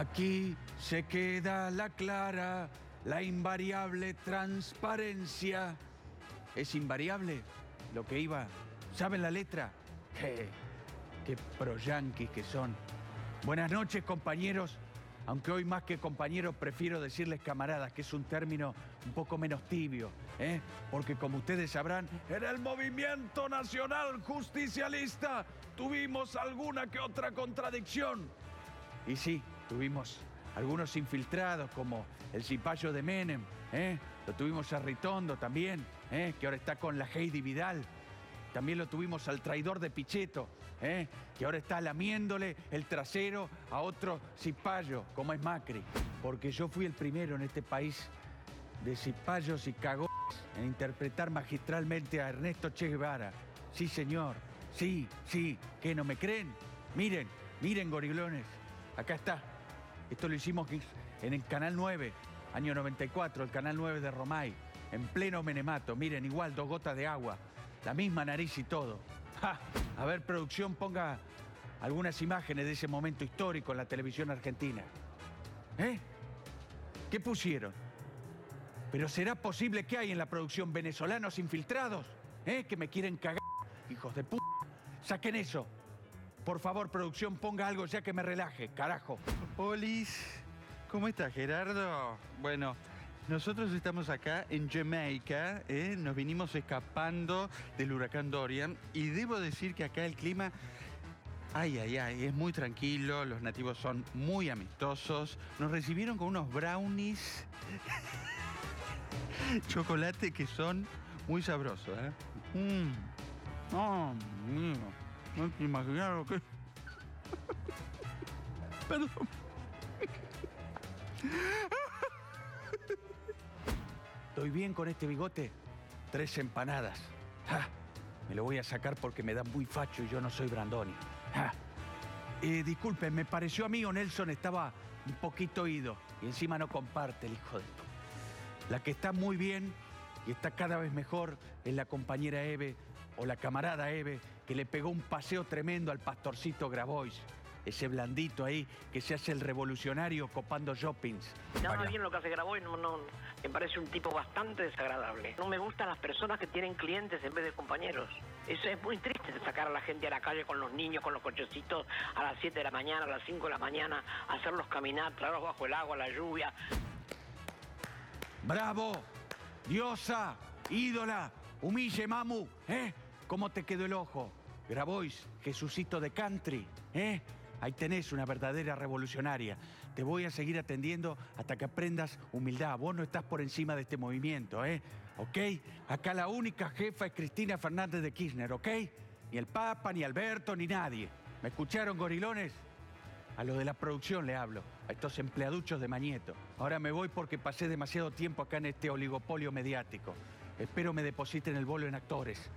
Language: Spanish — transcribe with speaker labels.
Speaker 1: Aquí se queda la clara, la invariable transparencia. ¿Es invariable lo que iba? ¿Saben la letra? ¡Qué, qué pro-yanquis que son! Buenas noches, compañeros. Aunque hoy más que compañeros prefiero decirles camaradas, que es un término un poco menos tibio, ¿eh? porque como ustedes sabrán, en el movimiento nacional justicialista tuvimos alguna que otra contradicción. Y sí, tuvimos algunos infiltrados como el cipayo de Menem, ¿eh? lo tuvimos a Ritondo también, ¿eh? que ahora está con la Heidi Vidal. También lo tuvimos al traidor de Pichetto, ¿eh? que ahora está lamiéndole el trasero a otro cipayo, como es Macri. Porque yo fui el primero en este país de cipayos y cagos en interpretar magistralmente a Ernesto Che Guevara. Sí, señor. Sí, sí. ¿Qué no me creen? Miren, miren, gorilones. Acá está. Esto lo hicimos en el Canal 9, año 94, el Canal 9 de Romay, en pleno menemato. Miren, igual, dos gotas de agua, la misma nariz y todo. A ver, producción, ponga algunas imágenes de ese momento histórico en la televisión argentina. ¿Eh? ¿Qué pusieron? ¿Pero será posible que hay en la producción venezolanos infiltrados? ¿Eh? Que me quieren cagar, hijos de puta. Saquen eso. Por favor, producción, ponga algo ya que me relaje, carajo.
Speaker 2: Polis, ¿cómo está Gerardo? Bueno, nosotros estamos acá en Jamaica, ¿eh? nos vinimos escapando del huracán Dorian y debo decir que acá el clima, ay, ay, ay, es muy tranquilo, los nativos son muy amistosos, nos recibieron con unos brownies, chocolate que son muy sabrosos, ¿eh? Mmm, oh, no te imaginas lo que... Perdón.
Speaker 1: ¿Estoy bien con este bigote? Tres empanadas. ¡Ja! Me lo voy a sacar porque me da muy facho y yo no soy Brandoni. ¡Ja! Eh, disculpen, me pareció a mí o Nelson estaba un poquito oído y encima no comparte el hijo de... La que está muy bien y está cada vez mejor es la compañera Eve o la camarada Eve que le pegó un paseo tremendo al pastorcito Grabois ese blandito ahí que se hace el revolucionario copando shoppings.
Speaker 3: Nada bien lo que hace Grabois, no, no, me parece un tipo bastante desagradable. No me gustan las personas que tienen clientes en vez de compañeros. Eso es muy triste sacar a la gente a la calle con los niños, con los cochecitos a las 7 de la mañana, a las 5 de la mañana, hacerlos caminar, traerlos bajo el agua, la lluvia.
Speaker 1: ¡Bravo! ¡Diosa! ¡Ídola! ¡Humille, mamu! ¿Eh? ¿Cómo te quedó el ojo? Grabois, Jesucito de country, ¿eh? Ahí tenés una verdadera revolucionaria. Te voy a seguir atendiendo hasta que aprendas humildad. Vos no estás por encima de este movimiento, ¿eh? ¿Ok? Acá la única jefa es Cristina Fernández de Kirchner, ¿ok? Ni el Papa, ni Alberto, ni nadie. ¿Me escucharon, gorilones? A lo de la producción le hablo, a estos empleaduchos de Mañeto. Ahora me voy porque pasé demasiado tiempo acá en este oligopolio mediático. Espero me depositen el bolo en actores.